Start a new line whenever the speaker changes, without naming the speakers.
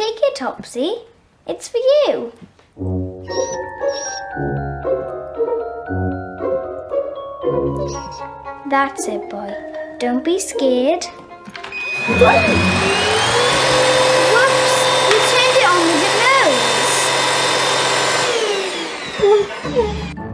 Take it, Topsy. It's for you. That's it, boy. Don't be scared. Whoops! You turned it on with your nose.